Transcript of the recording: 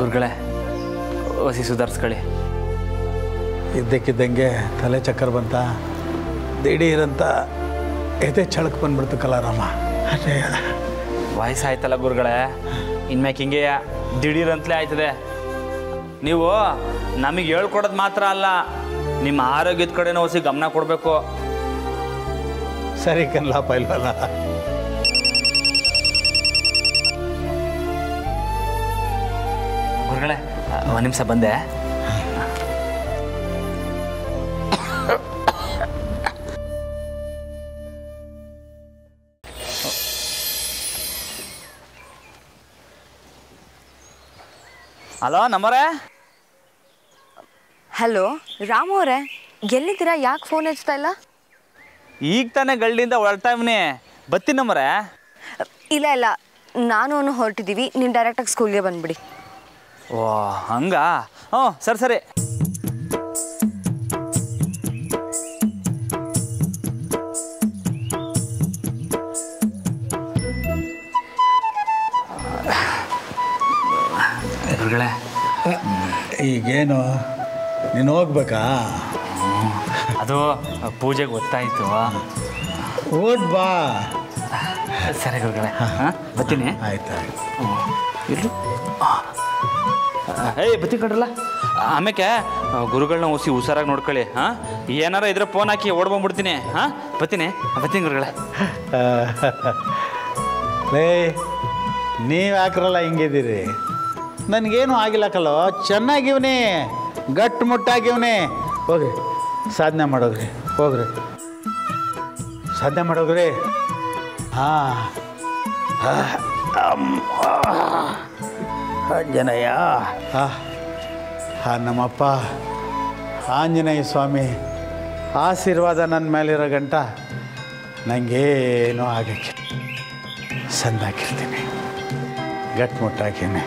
ಗುರುಗಳೇ ಹೊಸಿ ಸುಧಾರಿಸ್ಕೊಳ್ಳಿ. ಇದ್ದಕ್ಕಿದ್ದಂಗೆ ತಲೆ ಚಕ್ಕರ್ ಬಂತ ದಿಢೀರಂತ ಎದೆ ಚಳಕ್ ಬಂದ್ಬಿಡ್ತು ಕಲಾರಾಮ. ಅಷ್ಟೇ ವಯಸ್ಸಾಯ್ತಲ್ಲ ಗುರುಗಳೇ ಇನ್ಮ್ಯಾಕೆ ಹಿಂಗೆ ದಿಢೀರಂತಲೇ ಆಯ್ತದೆ. ನೀವು ನಮಗೆ ಹೇಳ್ಕೊಡೋದು ಮಾತ್ರ ಅಲ್ಲ ನಿಮ್ಮ ಆರೋಗ್ಯದ ಕಡೆನೂ ಹೊಸಿ ಗಮನ ಕೊಡಬೇಕು. ಸರಿ ಕನ್ಲಾ ಇಲ್ವಲ್ಲ? ಗುರುಗಳೇ ಒಂದು ನಿಮಿಷ ಬಂದೆ. ಹಲೋ ನಮ್ಮರೇ ಹಲೋ ರಾಮು ಅವರೇ ಎಲ್ಲಿದ್ದೀರಾ? ಯಾಕೆ ಫೋನ್ ಹಚ್ತಾ ಇಲ್ಲ? ಈಗ ತಾನೇ ಗಳ್ಳಿಂದ ಹೊರಟಾವ್ನೆ ಬತ್ತೀನಿ ನಮ್ಮರೇ ಇಲ್ಲ ಇಲ್ಲ. ನಾನು ಅವನು ಹೊರಟಿದ್ದೀವಿ. ನೀನು ಡೈರೆಕ್ಟಾಗಿ ಸ್ಕೂಲ್ಗೆ ಬಂದ್ಬಿಡಿ. ಓ ಹಂಗಾ? ಹ್ಞೂ ಸರಿ ಸರಿ. ಈಗೇನು? ನೀನು ಹೋಗ್ಬೇಕಾ? ಅದು ಪೂಜೆಗೆ ಗೊತ್ತಾಯಿತು. ಓದ್ ಬಾ. ಸರಿ ಗುರುಗಳೇ ಹಾಂ ಬರ್ತೀನಿ. ಆಯ್ತು ಆಯ್ತು. ಏಯ್ ಬತ್ತಿ ಕಡ್ರಲ್ಲ ಆಮ್ಯಾಕೆ ಗುರುಗಳನ್ನ ಓಸಿ ಹುಷಾರಾಗಿ ನೋಡ್ಕೊಳ್ಳಿ, ಹಾಂ? ಏನಾರ ಇದ್ರೆ ಫೋನ್ ಹಾಕಿ ಓಡ್ಬಂದ್ಬಿಡ್ತೀನಿ, ಹಾಂ? ಬರ್ತೀನಿ ಬತ್ತೀನಿ ಗುರುಗಳ. ಏ ನೀವು ಯಾಕ್ರಲ್ಲ ಹಿಂಗಿದ್ದೀರಿ? ನನಗೇನು ಆಗಿಲ್ಲಕಲ್ಲೋ ಚೆನ್ನಾಗಿವ್ನಿ, ಗಟ್ಟು ಮುಟ್ಟಾಗಿವ್ನಿ. ಹೋಗ್ರಿ, ಸಾಧನೆ ಮಾಡೋಗ್ರಿ, ಹೋಗ್ರಿ. ಸಾಧನೆ ಮಾಡೋಗ್ರಿ? ಹಾಂ. ಆಂಜನೇಯ. ಹಾ ನಮ್ಮಪ್ಪ ಆಂಜನೇಯ ಸ್ವಾಮಿ ಆಶೀರ್ವಾದ ನನ್ನ ಮೇಲಿರೋ ಗಂಟ ನನಗೇನೂ ಆಗಕ್ಕೆ ಸಂದಾಕಿರ್ತೀನಿ ಗಟ್ಮುಟ್ಟಾಕೇನೆ